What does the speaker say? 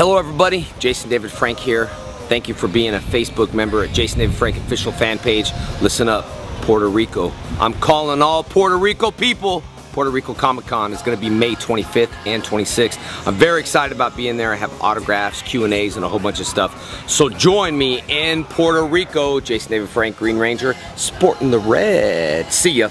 Hello everybody, Jason David Frank here. Thank you for being a Facebook member at Jason David Frank official fan page. Listen up, Puerto Rico. I'm calling all Puerto Rico people. Puerto Rico Comic Con is going to be May 25th and 26th. I'm very excited about being there. I have autographs, Q&As, and a whole bunch of stuff. So join me in Puerto Rico. Jason David Frank, Green Ranger, sporting the red. See ya.